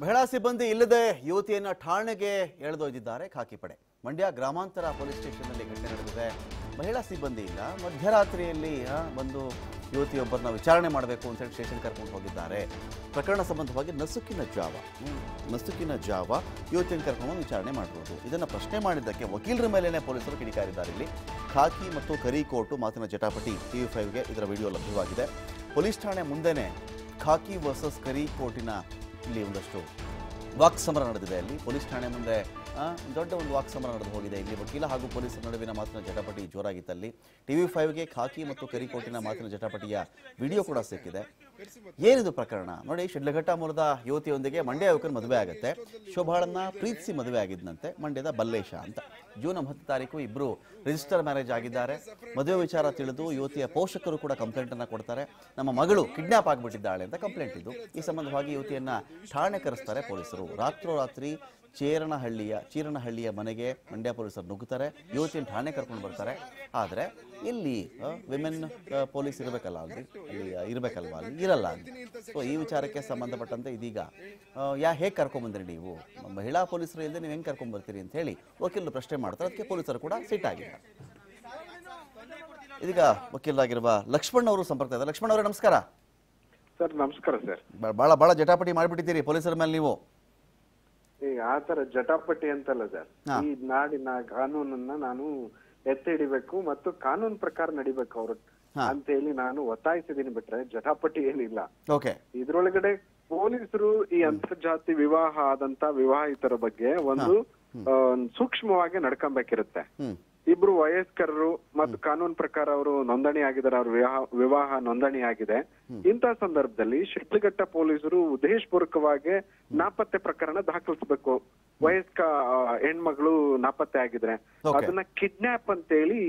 ಮಹಿಳಾ ಸಿಬ್ಬಂದಿ ಇಲ್ಲದೆ ಯುವತಿಯನ್ನ ಠಾಣೆಗೆ ಎಳೆದೊಯ್ದಿದ್ದಾರೆ ಖಾಕಿ ಪಡೆ ಮಂಡ್ಯ ಗ್ರಾಮಾಂತರ ಪೊಲೀಸ್ ಸ್ಟೇಷನ್ನಲ್ಲಿ ಘಟನೆ ನಡೆದಿದೆ. ಮಹಿಳಾ ಸಿಬ್ಬಂದಿ ಇಲ್ಲ. ಮಧ್ಯರಾತ್ರಿಯಲ್ಲಿ ಒಂದು ಬಂದು ಯುವತಿಯೊಬ್ಬರನ್ನ ವಿಚಾರಣೆ ಮಾಡಬೇಕು ಅಂತ ಹೇಳಿ ಸ್ಟೇಷನ್ ಕರ್ಕೊಂಡು ಹೋಗಿದ್ದಾರೆ. ಪ್ರಕರಣ ಸಂಬಂಧವಾಗಿ ನಸುಕಿನ ಜಾವ. ನಸುಕಿನ ಜಾವ ಯುವತಿಯನ್ನು ಕರ್ಕೊಂಡು ವಿಚಾರಣೆ ಮಾಡಬಹುದು ಇದನ್ನು ಪ್ರಶ್ನೆ ಮಾಡಿದ್ದಕ್ಕೆ ವಕೀಲರ ಮೇಲೇನೆ ಪೊಲೀಸರು ಕಿಡಿಕಾರಿದ್ದಾರೆ ಇಲ್ಲಿ. ಖಾಕಿ ಮತ್ತು ಕರಿ ಕೋರ್ಟು ಮಾತಿನ ಜಟಾಪಟಿ ಟಿವಿ ಫೈವ್ಗೆ ಇದರ ವಿಡಿಯೋ ಲಭ್ಯವಾಗಿದೆ. ಪೊಲೀಸ್ ಠಾಣೆ ಮುಂದೆನೆ ಖಾಕಿ ವರ್ಸಸ್ ಕರಿ ಕೋರ್ಟಿನ ಇಲ್ಲಿ ಒಂದಷ್ಟು ವಾಕ್ ಸಮರ ನಡೆದಿದೆ ಅಲ್ಲಿ. ಪೊಲೀಸ್ ಠಾಣೆ ಮುಂದೆ ದೊಡ್ಡ ಒಂದು ವಾಕ್ ಸಮರ ನಡೆದು ಹೋಗಿದೆ ಇಲ್ಲಿ. ವಕೀಲ ಹಾಗೂ ಪೊಲೀಸರ ನಡುವಿನ ಮಾತಿನ ಜಟಾಪಟಿ ಜೋರಾಗಿತ್ತಲ್ಲಿ. ಟಿವಿ ಫೈವ್ಗೆ ಖಾಕಿ ಮತ್ತು ಕರಿಕೋಟಿನ ಮಾತಿನ ಜಟಾಪಟಿಯ ವಿಡಿಯೋ ಕೂಡ ಸಿಕ್ಕಿದೆ. ಏನಿದು ಪ್ರಕರಣ? ನೋಡಿ, ಶಿಡ್ಲಘಟ್ಟ ಮೂಲದ ಯುವತಿಯೊಂದಿಗೆ ಮಂಡ್ಯ ಯುವಕನ ಮದುವೆ ಆಗುತ್ತೆ. ಶೋಭಾಳನ್ನ ಪ್ರೀತಿಸಿ ಮದುವೆ ಆಗಿದ್ದಂತೆ ಮಂಡ್ಯದ ಬಲ್ಲೇಶ ಅಂತ. ಜೂನ್ ಒಂಬತ್ತು ತಾರೀಕು ಇಬ್ಬರು ರಿಜಿಸ್ಟರ್ ಮ್ಯಾರೇಜ್ ಆಗಿದ್ದಾರೆ. ಮದುವೆ ವಿಚಾರ ತಿಳಿದು ಯುವತಿಯ ಪೋಷಕರು ಕೂಡ ಕಂಪ್ಲೇಂಟ್ ಅನ್ನ ಕೊಡ್ತಾರೆ. ನಮ್ಮ ಮಗಳು ಕಿಡ್ನಾಪ್ ಆಗಿಬಿಟ್ಟಿದ್ದಾಳೆ ಅಂತ ಕಂಪ್ಲೇಂಟ್ ಇದು. ಈ ಸಂಬಂಧವಾಗಿ ಯುವತಿಯನ್ನ ಠಾಣೆ ಕರೆಸ್ತಾರೆ ಪೊಲೀಸರು. ರಾತ್ರೋರಾತ್ರಿ ಚೇರನಹಳ್ಳಿಯ, ಚೀರನಹಳ್ಳಿಯ ಮನೆಗೆ ಮಂಡ್ಯ ಪೊಲೀಸರು ನುಗ್ಗುತ್ತಾರೆ ಯುವತಿಯನ್ನು ಠಾಣೆ ಕರ್ಕೊಂಡು ಬರ್ತಾರೆ. ಆದರೆ ಇಲ್ಲಿ ವಿಮೆನ್ ಪೊಲೀಸ್ ಇರಬೇಕಲ್ಲ ಅಲ್ಲಿ? ಅಲ್ಲಿ ಇರಬೇಕಲ್ವ? ಅಲ್ಲಿ ಇರಲ್ಲ ಸೊ ಈ ವಿಚಾರಕ್ಕೆ ಸಂಬಂಧಪಟ್ಟಂತೆ ಇದೀಗ ಯಾ ಹೇಗೆ ಕರ್ಕೊಂಬಂದ್ರಿ ನೀವು? ಮಹಿಳಾ ಪೊಲೀಸರು ಇಲ್ಲದೆ ನೀವು ಹೆಂಗೆ ಕರ್ಕೊಂಬರ್ತೀರಿ ಅಂತ ಹೇಳಿ ವಕೀಲರು ಪ್ರಶ್ನೆ ಮಾಡ್ತಾರೆ. ಅದಕ್ಕೆ ಪೊಲೀಸರು ಕೂಡ ಸಿಟ್ ಸಿಟ್ಟಾಗಿದ್ದಾರೆ ಇದೀಗ ವಕೀಲರಾಗಿರುವ ಲಕ್ಷ್ಮಣ್ ಅವರು ಸಂಪರ್ಕ ಇದ್ದಾರೆ ಲಕ್ಷ್ಮಣ್ ಅವರೇ ನಮಸ್ಕಾರ. ಸರ್ ನಮಸ್ಕಾರ ಸರ್. ಬಹಳ ಬಹಳ ಜಟಾಪಟಿ ಮಾಡಿಬಿಟ್ಟಿದ್ದೀರಿ ಪೊಲೀಸರ ಮೇಲೆ ನೀವು. ಈಗ ಆತರ ಜಟಾಪಟಿ ಅಂತಲ್ಲ ಸರ್. ಈ ನಾಡಿನ ಕಾನೂನನ್ನ ನಾನು ಎತ್ತಿ ಹಿಡಿಬೇಕು ಮತ್ತು ಕಾನೂನು ಪ್ರಕಾರ ನಡಿಬೇಕು ಅವರು. ಅಂತ ಹೇಳಿ ನಾನು ಒತ್ತಾಯಿಸಿದೀನಿ ಬಿಟ್ರೆ ಜಟಾಪಟಿ ಏನಿಲ್ಲ. ಇದ್ರೊಳಗಡೆ ಪೊಲೀಸರು ಈ ಅಂತರ್ಜಾತಿ ವಿವಾಹ ಆದಂತ ವಿವಾಹಿತರ ಬಗ್ಗೆ ಒಂದು ಸೂಕ್ಷ್ಮವಾಗಿ ನಡ್ಕೊಂಬೇಕಿರುತ್ತೆ. ಇಬ್ರು ವಯಸ್ಕರರು ಮತ್ತು ಕಾನೂನು ಪ್ರಕಾರ ಅವರು ನೋಂದಣಿ ಆಗಿದ್ದಾರೆ ಅವ್ರ ವಿವಾಹ ವಿವಾಹ ನೋಂದಣಿ ಆಗಿದೆ. ಇಂತಹ ಸಂದರ್ಭದಲ್ಲಿ ಶಿಡ್ಲಘಟ್ಟ ಪೊಲೀಸರು ಉದ್ದೇಶಪೂರ್ವಕವಾಗಿ ನಾಪತ್ತೆ ಪ್ರಕರಣ ದಾಖಲಿಸಬೇಕು. ವಯಸ್ಕ ಹೆಣ್ಮಗಳು ನಾಪತ್ತೆ ಆಗಿದ್ರೆ. ಅದನ್ನ ಕಿಡ್ನಾಪ್ ಅಂತೇಳಿ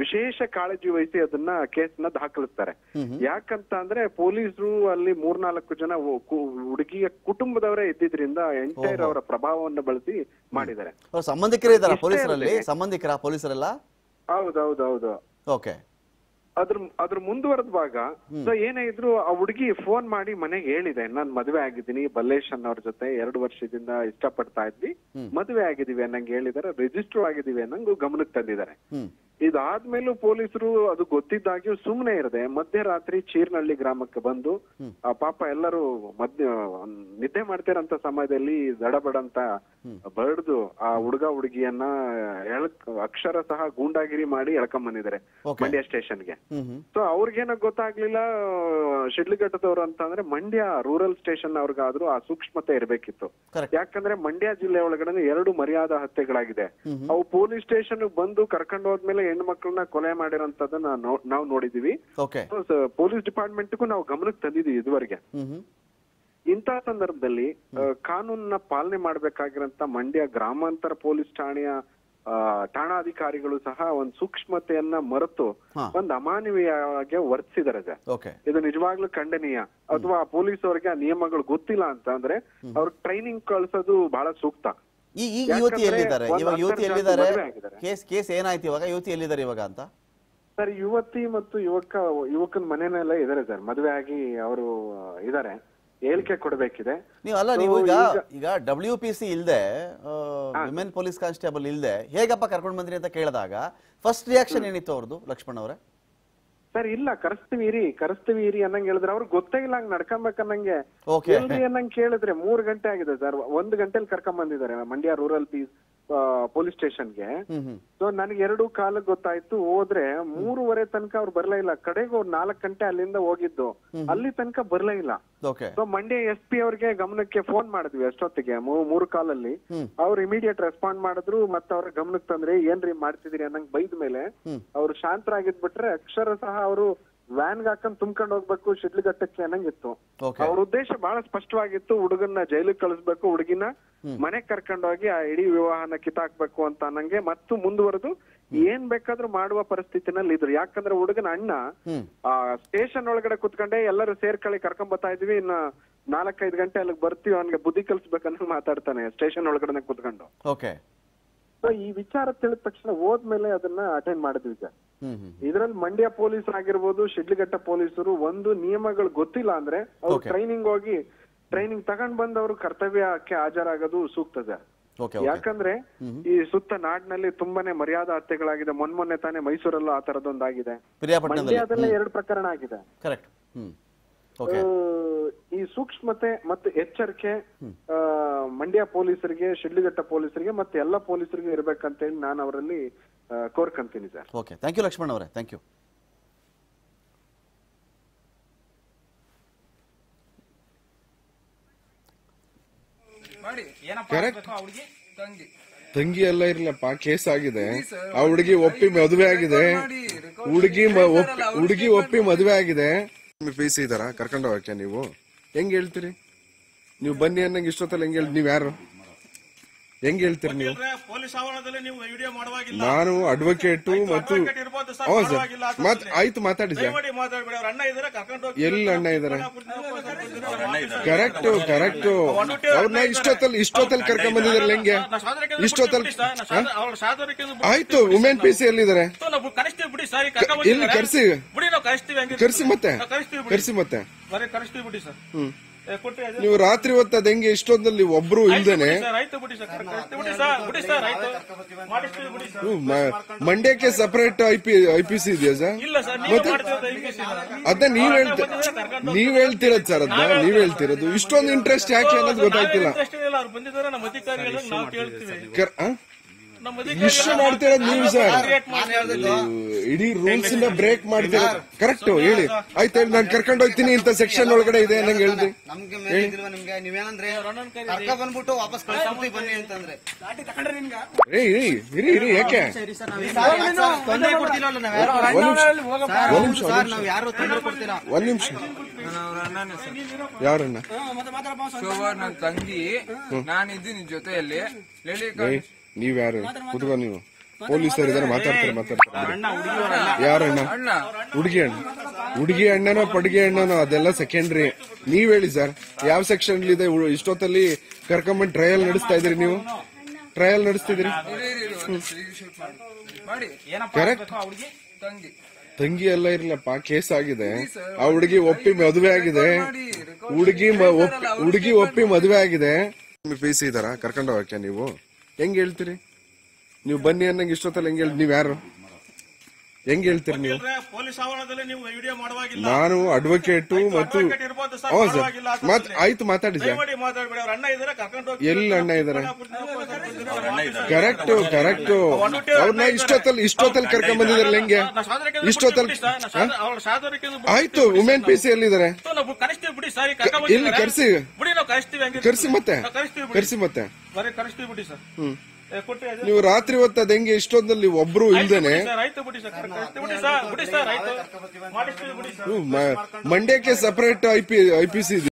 ವಿಶೇಷ ಕಾಳಜಿ ವಹಿಸಿ ಅದನ್ನ ಕೇಸ್ನ ದಾಖಲಿಸ್ತಾರೆ. ಯಾಕಂತ ಅಂದ್ರೆ ಪೊಲೀಸರು ಅಲ್ಲಿ ಮೂರ್ನಾಲ್ಕು ಜನ ಹುಡುಗಿಯ ಕುಟುಂಬದವರೇ ಇದ್ದಿದ್ರಿಂದ ಎಂಟೈರ್ ಅವರ ಪ್ರಭಾವವನ್ನು ಬಳಸಿ ಮಾಡಿದ್ದಾರೆ. ಸಂಬಂಧಿಕರೇ ಇದ್ದಾರೆ ಪೊಲೀಸರಲ್ಲಿ. ಸಂಬಂಧಿಕರ ಪೊಲೀಸರೆಲ್ಲ? ಹೌದೌದೌದು. ಓಕೆ. ಅದ್ರ ಅದ್ರ ಮುಂದುವರೆದ ಭಾಗ ಸೊ ಏನೇ ಇದ್ರು ಆ ಹುಡುಗಿ ಫೋನ್ ಮಾಡಿ ಮನೆಗೆ ಹೇಳಿದೆ ನಾನ್ ಮದುವೆ ಆಗಿದ್ದೀನಿ ಬಲ್ಲೇಶ್ ಅನ್ನೋರ್ ಜೊತೆ ಎರಡು ವರ್ಷದಿಂದ ಇಷ್ಟಪಡ್ತಾ ಇದ್ವಿ ಮದುವೆ ಆಗಿದೀವಿ ಅನ್ನಂಗೆ ಹೇಳಿದಾರೆ ರಿಜಿಸ್ಟರ್ ಆಗಿದೀವಿ ಅನ್ನಂಗು ಗಮನಕ್ಕೆ ತಂದಿದ್ದಾರೆ. ಇದಾದ್ಮೇಲೂ ಪೊಲೀಸರು ಅದು ಗೊತ್ತಿದ್ದಾಗ್ಯೂ ಸುಮ್ನೆ ಇರದೆ ಮಧ್ಯರಾತ್ರಿ ಚೀರ್ನಹಳ್ಳಿ ಗ್ರಾಮಕ್ಕೆ ಬಂದು ಆ ಪಾಪ ಎಲ್ಲರೂ ಮಧ್ಯ ನಿದ್ದೆ ಮಾಡ್ತಿರಂತ ಸಮಯದಲ್ಲಿ ದಡಬಡ ಅಂತ ಬಡ್ದು ಆ ಹುಡುಗ ಹುಡುಗಿಯನ್ನ ಎಳಕ್ ಅಕ್ಷರ ಸಹ ಗೂಂಡಾಗಿರಿ ಮಾಡಿ ಎಳ್ಕೊಂಡ್ ಬಂದಿದ್ದಾರೆ ಮಂಡ್ಯ ಸ್ಟೇಷನ್ಗೆ. ಸೊ ಅವ್ರಿಗೇನ ಗೊತ್ತಾಗ್ಲಿಲ್ಲ ಶಿಡ್ಲಘಟ್ಟದವ್ರು ಅಂತಂದ್ರೆ ಮಂಡ್ಯ ರೂರಲ್ ಸ್ಟೇಷನ್ ಅವ್ರಿಗಾದ್ರೂ ಆ ಸೂಕ್ಷ್ಮತೆ ಇರ್ಬೇಕಿತ್ತು. ಯಾಕಂದ್ರೆ ಮಂಡ್ಯ ಜಿಲ್ಲೆ ಒಳಗಡೆ ಎರಡು ಮರ್ಯಾದಾ ಹತ್ಯೆಗಳಾಗಿದೆ. ಅವು ಪೊಲೀಸ್ ಸ್ಟೇಷನ್ ಬಂದು ಕರ್ಕೊಂಡು ಹೋದ್ಮೇಲೆ ಹೆಣ್ಮಕ್ಳನ್ನ ಕೊಲೆ ಮಾಡಿರೋಂಥದ್ದನ್ನ ನಾವು ನೋಡಿದೀವಿ. ಪೊಲೀಸ್ ಡಿಪಾರ್ಟ್ಮೆಂಟ್ಗೂ ನಾವು ಗಮನಕ್ಕೆ ತಂದಿದೀವಿ ಇದುವರೆಗೆ. ಇಂತಹ ಸಂದರ್ಭದಲ್ಲಿ ಕಾನೂನ ಕಾನೂನನ್ನ ಪಾಲನೆ ಮಾಡ್ಬೇಕಾಗಿರಂತ ಮಂಡ್ಯ ಗ್ರಾಮಾಂತರ ಪೊಲೀಸ್ ಠಾಣೆಯ ಠಾಣಾಧಿಕಾರಿಗಳು ಸಹ ಒಂದ್ ಸೂಕ್ಷ್ಮತೆಯನ್ನ ಮರೆತು ಒಂದು ಅಮಾನವೀಯವಾಗಿ ವರ್ತಿಸಿದಾರೆ ಸರ್. ಓಕೆ ಇದು ನಿಜವಾಗ್ಲೂ ಖಂಡನೀಯ. ಅಥವಾ ಪೊಲೀಸ್ ಅವ್ರಿಗೆ ಆ ನಿಯಮಗಳು ಗೊತ್ತಿಲ್ಲ ಅಂತ ಅಂದ್ರೆ ಅವ್ರ ಟ್ರೈನಿಂಗ್ ಕಳ್ಸೋದು ಬಹಳ ಸೂಕ್ತ. ಈ ಈಗ ಯುವತಿ ಎಲ್ಲಿದ್ದಾರೆ? ಇವಾಗ ಯುವತಿ ಎಲ್ಲಿದ್ದಾರೆ? ಕೇಸ್ ಕೇಸ್ ಏನಾಯ್ತು ಇವಾಗ? ಯುವತಿ ಎಲ್ಲಿದ್ದಾರೆ ಇವಾಗ ಅಂತ? ಸರ್ ಯುವತಿ ಮತ್ತು ಯುವಕ ಯುವಕನ ಮನೆಯಲ್ಲ ಇದಾರೆ ಸರ್. ಮದುವೆ ಆಗಿ ಅವರು ಇದಾರೆ ಹೇಳಿಕೆ ಕೊಡಬೇಕಿದೆ. ನೀವು ಅಲ್ಲ ನೀವು ಈಗ ಈಗ- ಈಗ ಡಬ್ಲ್ಯೂ ಪಿ ಸಿ ಇಲ್ಲದೆ ವಿಮೆನ್ ಪೊಲೀಸ್ ಕಾನ್ಸ್ಟೇಬಲ್ ಇಲ್ಲದೆ ಹೇಗಪ್ಪ ಕರ್ಕೊಂಡು ಬಂದ್ರಿ ಅಂತ ಕೇಳಿದಾಗ ಫಸ್ಟ್ ರಿಯಾಕ್ಷನ್ ಏನಿತ್ತು ಅವ್ರದ್ದು ಲಕ್ಷ್ಮಣ್ ಅವರೇ? ಸರ್ ಇಲ್ಲ ಕರೆಸ್ತೀವಿ ರೀ ಕರೆಸ್ತೀವಿ ರೀ ಅನ್ನಂಗ್ ಹೇಳಿದ್ರೆ ಅವ್ರಿಗೆ ಗೊತ್ತೇ ಇಲ್ಲ ಹಂಗ್ ನಡ್ಕೊಂಬೇಕನ್ನಂಗೆ. ಎಲ್ರಿ ಅನ್ನಂಗ್ ಕೇಳಿದ್ರೆ ಮೂರ್ ಗಂಟೆ ಆಗಿದೆ ಸರ್. ಒಂದ್ ಗಂಟೆಲಿ ಕರ್ಕೊಂಡ್ ಬಂದಿದ್ದಾರೆ ಮಂಡ್ಯ ರೂರಲ್ ಪೀಸ್ ಪೊಲೀಸ್ ಸ್ಟೇಷನ್ಗೆ. ಸೊ ನನಗೆ ಎರಡು ಕಾಲ ಗೊತ್ತಾಯ್ತು. ಹೋದ್ರೆ ಮೂರುವರೆ ತನಕ ಅವ್ರು ಬರ್ಲೇ ಇಲ್ಲ. ಕಡೆಗೆ ಅವ್ರು ನಾಲ್ಕ್ ಗಂಟೆ ಅಲ್ಲಿಂದ ಹೋಗಿದ್ದು. ಅಲ್ಲಿ ತನಕ ಬರ್ಲೇ ಇಲ್ಲ. ಸೊ ಮಂಡ್ಯ ಎಸ್ ಪಿ ಅವ್ರಿಗೆ ಗಮನಕ್ಕೆ ಫೋನ್ ಮಾಡಿದ್ವಿ ಅಷ್ಟೊತ್ತಿಗೆ ಮೂರು ಕಾಲಲ್ಲಿ. ಅವ್ರು ಇಮಿಡಿಯೇಟ್ ರೆಸ್ಪಾಂಡ್ ಮಾಡಿದ್ರು ಮತ್ತೆ ಅವ್ರ ಗಮನಕ್ಕೆ ತಂದ್ರೆ ಏನ್ರಿ ಮಾಡ್ತಿದೀರಿ ಅನ್ನಂಗ್ ಬೈದ ಮೇಲೆ ಅವ್ರು ಶಾಂತರಾಗಿದ್ಬಿಟ್ರೆ ಅಕ್ಷರ ಸಹ ಅವರು ವ್ಯಾನ್ ಹಾಕೊಂಡ್ ತುಂಬಕೊಂಡ್ ಹೋಗ್ಬೇಕು ಶಿಡ್ಲಘಟ್ಟಕ್ಕೆ ಅನ್ನಂಗಿತ್ತು. ಅವ್ರ ಉದ್ದೇಶ ಬಹಳ ಸ್ಪಷ್ಟವಾಗಿತ್ತು ಹುಡುಗನ್ನ ಜೈಲಿಗೆ ಕಳಿಸ್ಬೇಕು ಹುಡುಗಿನ ಮನೆಗ್ ಕರ್ಕೊಂಡೋಗಿ ಆ ಇಡೀ ವಿವಾಹನ ಕಿತ್ತಾಕ್ಬೇಕು ಅಂತ ಅನ್ನಂಗೆ ಮತ್ತು ಮುಂದುವರೆದು ಏನ್ ಬೇಕಾದ್ರೂ ಮಾಡುವ ಪರಿಸ್ಥಿತಿನಲ್ಲಿ ಇದ್ರು. ಯಾಕಂದ್ರೆ ಹುಡುಗನ ಅಣ್ಣ ಆ ಸ್ಟೇಷನ್ ಒಳಗಡೆ ಕುತ್ಕೊಂಡೆ ಎಲ್ಲರೂ ಸೇರ್ಕಳಿ ಕರ್ಕೊಂಡ್ ಬರ್ತಾ ಇದ್ವಿ. ಇನ್ನ ನಾಲ್ಕೈದು ಗಂಟೆ ಅಲ್ಲಿಗೆ ಬರ್ತೀವಿ ಅವನ್ಗೆ ಬುದ್ಧಿ ಕಲಿಸ್ಬೇಕನ್ನೋ ಮಾತಾಡ್ತಾನೆ ಸ್ಟೇಷನ್ ಒಳಗಡೆ ಕುತ್ಕೊಂಡು. ಈ ವಿಚಾರ ತಿಳಿದ ತಕ್ಷಣ ಹೋದ್ಮೇಲೆ ಅದನ್ನ ಅಟೆಂಡ್ ಮಾಡಿದ್ವಿ ಸರ್. ಇದ್ರಲ್ಲಿ ಮಂಡ್ಯ ಪೊಲೀಸ್ ಆಗಿರ್ಬೋದು ಶಿಡ್ಲಘಟ್ಟ ಪೊಲೀಸರು ಒಂದು ನಿಯಮಗಳು ಗೊತ್ತಿಲ್ಲ ಅಂದ್ರೆ ಅವ್ರು ಟ್ರೈನಿಂಗ್ ಹೋಗಿ ಟ್ರೈನಿಂಗ್ ತಗೊಂಡ್ ಬಂದವರು ಕರ್ತವ್ಯಕ್ಕೆ ಹಾಜರಾಗೋದು ಸೂಕ್ತದ. ಯಾಕಂದ್ರೆ ಈ ಸುತ್ತ ನಾಡಿನಲ್ಲಿ ತುಂಬಾನೇ ಮರ್ಯಾದಾ ಹತ್ಯೆಗಳಾಗಿದೆ. ಮೊನ್ಮೊನ್ನೆ ಮೊನ್ನೆ ತಾನೇ ಮೈಸೂರಲ್ಲೂ ಆ ತರದೊಂದಾಗಿದೆ ಮಂಡ್ಯದಲ್ಲೇ ಎರಡು ಪ್ರಕರಣ ಆಗಿದೆ. ಈ ಸೂಕ್ಷ್ಮತೆ ಮತ್ತೆ ಎಚ್ಚರಿಕೆ ಆ, ಮಂಡ್ಯ ಪೊಲೀಸರಿಗೆ ಶಿಡ್ಲಿಘಟ್ಟ ಪೊಲೀಸರಿಗೆ ಮತ್ತೆ ಎಲ್ಲ ಪೊಲೀಸರಿಗೂ ಇರಬೇಕಂತ ಹೇಳಿ ನಾನು ಅವರಲ್ಲಿ ಕೋರ್ಕಂತೀನಿ sir. Okay. Thank you Lakshman ಅವರೇ. ಥ್ಯಾಂಕ್ ಯು ತಂಗಿ. ಎಲ್ಲ ಇರ್ಲಪ್ಪ ಕೇಸ್ ಆಗಿದೆ. ಆ ಹುಡುಗಿ ಒಪ್ಪಿ ಮದುವೆ ಆಗಿದೆ. ಹುಡುಗಿ ಒಪ್ಪಿ ಹುಡುಗಿ ಒಪ್ಪಿ ಮದುವೆ ಆಗಿದೆ. ಫೀಸ್ ಇದಾರ ಕರ್ಕೊಂಡು ಹೋಗಕ್ಕೆ ನೀವು? ಹೆಂಗ್ ಹೇಳ್ತೀರಿ? ನೀವು ಬನ್ನಿ ಅನ್ನಂಗ ಇಷ್ಟೊತ್ತಲ್ಲ ಹೆಂಗ್ ಹೇಳಿ ನೀವು ಯಾರು? ಹೆಂಗ್ ಹೇಳ್ತೀರಿ ನೀವು? ಪೊಲೀಸ್ ಆವರಣದಲ್ಲಿ ನೀವು ವಿಡಿಯೋ ಮಾಡುವಾಗಿಲ್ಲ. ನಾನು ಅಡ್ವೊಕೇಟು ಮತ್ತು advocate ಇರ್ಬೋದು ಸರ್, ಹೌದು ಸರ್. ಪರವಾಗಿಲ್ಲ ಅಂತ ಮಾತ್ ಆಯ್ತು ಮಾತಾಡಿ ಸರ್. ದಯಮಾಡಿ ಮಾತಾಡ್ಬೇಡಿ. ಅವ್ರ ಅಣ್ಣ ಇದಾರೆ ಕರ್ಕೊಂಡು ಹೋಗಿ ಎಲ್ಲಿ ಅಣ್ಣ ಇದಾರೆ? ಕರೆಕ್ಟ್ ಕರೆಕ್ಟ್ ಅವ್ರನ್ನ ಇಷ್ಟೊತ್ತಲ್ಲಿ ಇಷ್ಟೊತ್ತಲ್ಲಿ ಕರ್ಕೊಂಡ್ ಬಂದಿದ್ರಲ್ಲ ಹೆಂಗೆ? ಇಷ್ಟೊತ್ತಲ್ಲಿ? ಆಯ್ತು ವುಮೆನ್ ಪಿ ಸಿ ಎಲ್ಲಿದ್ದಾರೆ? ಕರೆಸ್ತೀವಿ ಬಿಡಿ ಸರ್ ಇಲ್ಲಿ. ಕರ್ಸಿ. ಹಂಗೆ ಕರ್ಸಿ ಮತ್ತೆ. ಬಿಡಿ. ಕರ್ಸಿ ಮತ್ತೆ. ಬರೀ ಕರೆಸ್ತೀವಿ ಬಿಡಿ ಸರ್. ಹ್ಮ್. ಕೊಟ್ರಿ ಅದೇ. ನೀವು ರಾತ್ರಿ ಹೊತ್ತು ಅದ್ ಹೆಂಗೆ ಇಷ್ಟೊಂದಲ್ಲಿ ಒಬ್ರು ಇಲ್ದೇನೆ ಸರ್, ಆಯ್ತು ಬಿಡಿ ಸರ್ ಕರೆಸ್ತೀವಿ ಬಿಡಿ ಸರ್ ಬಿಡಿ ಸರ್ ಆಯ್ತು. ಮಾಡಿಸ್ತೀವಿ ಬಿಡಿ ಸರ್. ಹ್ಮ್, ಮ- ಮಂಡ್ಯಕ್ಕೆ separate I P I P C ಇದೆಯಾ ಸರ್? ಇಲ್ಲ ಸರ್ ನೀವು ಮಾಡ್ತಿರೋದು ಹಿಂಗೆ ಸರ್. ಅದ ನೀವ್ ಹೇಳ್ತೀರ ನೀವ್ ಹೇಳ್ತಿರೋದ್ ಸರ್ ಅದನ್ನ ನೀವ್ ಹೇಳ್ತಿರೋದು. ಇಷ್ಟೊಂದು ಇಂಟ್ರೆಸ್ಟ್ ಯಾಕೆ ಅನ್ನೋದು ಗೊತ್ತಾಗ್ತಿಲ್ಲ. interest ಏನಿಲ್ಲ, ಬಂದಿದ್ದಾರೆ ನಮ್ಮ ಅಧಿಕಾರಿಗಳು ನಾವು ಕೇಳ್ತೀವಿ. ಕರ್- ಆ? ಇಷ್ಟು ಮಾಡ್ತಿರೋದು ನೀವು ಸರ್. ಇಡೀ ರೂಲ್ಸ್ ಇಂದ ಬ್ರೇಕ್ ಮಾಡ್ತೀರ. ಕರೆಕ್ಟ್ ಹೇಳಿ. ಆಯ್ತು ಹೇಳಿ ನಾನು ಕರ್ಕೊಂಡು ಹೋಗ್ತೀನಿ ಇಂತ ಸೆಕ್ಷನ್ ಒಳಗಡೆ ಇದೆ ನಂಗೆ ಹೇಳ್ದಿ. ನಮ್ಗೆ ನಿಮ್ಗೆ? ನೀವೇನಂದ್ರೆ ಕರ್ಕ ಬಂದ್ಬಿಟ್ಟು ವಾಪಸ್ ಕಳ್ಸ್ಬಿಟ್ಟು ಬನ್ನಿ ಅಂತಂದ್ರೆ. ಏ ಇರಿ ಇರಿ ಇರಿ ಯಾಕೆ ಸರ್ ನಾವ್ ಯಾರು? ತೊಂದರೆ ಕೊಡ್ತೀರಾ ಒಂದ್ ನಿಮಿಷ. ಯಾರನ್ನ ಶೋಭಾ ನನ್ನ ತಂಗಿ. ನಾನಿದ್ದೀನಿ ಜೊತೆಯಲ್ಲಿ. ಲೇಡಿ ನೀವ್ ಯಾರು? ಕುತ್ಕೋ ನೀವು. ಪೊಲೀಸರು ಇದಾರೆ ಮಾತಾಡ್ತಾರೆ ಮಾತಾಡ್ತಾರೆ. ಯಾರಣ್ಣ ಅಣ್ಣ. ಹುಡುಗಿ ಅಣ್ಣ. ಹುಡುಗಿ ಅಣ್ಣನೋ ಪಡುಗೆ ಅಣ್ಣನೋ ಅದೆಲ್ಲ ಸೆಕೆಂಡ್ರಿ ನೀವ್ ಹೇಳಿ ಸರ್ ಯಾವ ಸೆಕ್ಷನ್ ಇದೆ? ಇಷ್ಟೊತ್ತಲ್ಲಿ ಕರ್ಕೊಂಬಂದ್ ಟ್ರಯಲ್ ನಡೆಸ್ತಾ ಇದ್ರಿ ನೀವು? ಟ್ರಯಲ್ ನಡೆಸ್ತಿದ್ರಿ ಕರೆಕ್ಟ್ ತಂಗಿ. ತಂಗಿ ಎಲ್ಲ ಇರ್ಲಪ್ಪ ಕೇಸ್ ಆಗಿದೆ. ಆ ಹುಡುಗಿ ಒಪ್ಪಿ ಮದುವೆ ಆಗಿದೆ. ಹುಡುಗಿ ಒಪ್ಪಿ ಹುಡುಗಿ ಒಪ್ಪಿ ಮದುವೆ ಆಗಿದೆ. ಫೀಸ್ ಇದಾರ ಕರ್ಕೊಂಡು ಹೋಗಕ್ಕೆ ನೀವು? ಹೆಂಗ್ ಹೇಳ್ತೀರಿ? ನೀವು ಬನ್ನಿ ಅನ್ನಂಗೆ ಇಷ್ಟೊತ್ತಲ್ಲ ಹೆಂಗೆ ಹೇಳಿ ನೀವು ಯಾರು ಹೆಂಗ್ ಹೇಳ್ತೀರಿ ನೀವು? ಪೊಲೀಸ್ ಆವರಣದಲ್ಲಿ ನೀವು ವಿಡಿಯೋ ಮಾಡುವಾಗಿಲ್ಲ. ನಾನು ಅಡ್ವೊಕೇಟ್ ಮತ್ತು ಹೌದು ಸರ್. ಮಾತ್ ಆಯ್ತು ಮಾತಾಡಿ ಸರ್. ದಯಮಾಡಿ ಮಾತಾಡ್ಬೇಡಿ ಅವ್ರ ಅಣ್ಣ ಇದಾರೆ ಕರ್ಕೊಂಡು ಹೋಗಿ ಎಲ್ಲಿ ಅಣ್ಣ ಇದಾರೆ? ಕರೆಕ್ಟ್ ಕರೆಕ್ಟ್ ಅವ್ರನ್ನ ಇಷ್ಟೊತ್ತಲ್ಲಿ ಇಷ್ಟೊತ್ತಲ್ಲಿ ಕರ್ಕೊಂಡ್ ಬಂದಿದ್ರಲ್ಲ ಹೆಂಗೆ? ಇಷ್ಟೊತ್ತಲ್ಲಿ? ಆಯ್ತು ವುಮೆನ್ ಪಿ ಸಿ ಎಲ್ಲಿದ್ದಾರೆ? ಕರೆಸ್ತೀವಿ ಬಿಡಿ ಸರ್ ಇಲ್ಲಿ ಬಂದಿದ್ದಾರೆ. ಕರ್ಸಿ. ಬಿಡಿ ನಾವು ಕರೆಸ್ತೀವಿ ಹಂಗೆ ಕರ್ಸಿ ಮತ್ತೆ. ಕರ್ಸಿ ಮತ್ತೆ. ಬರೀ ಕರೆಸ್ತೀವಿ ಬಿಡಿ ಸರ್. ಹ್ಮ್. ನೀವು ರಾತ್ರಿ ಹೊತ್ತು ಅದ್ ಹೆಂಗೆ ಇಷ್ಟೊಂದಲ್ಲಿ ಒಬ್ರು ಇಲ್ದೇನೆ? ಮಂಡ್ಯಕ್ಕೆ separate I P I P C ಇದೆ.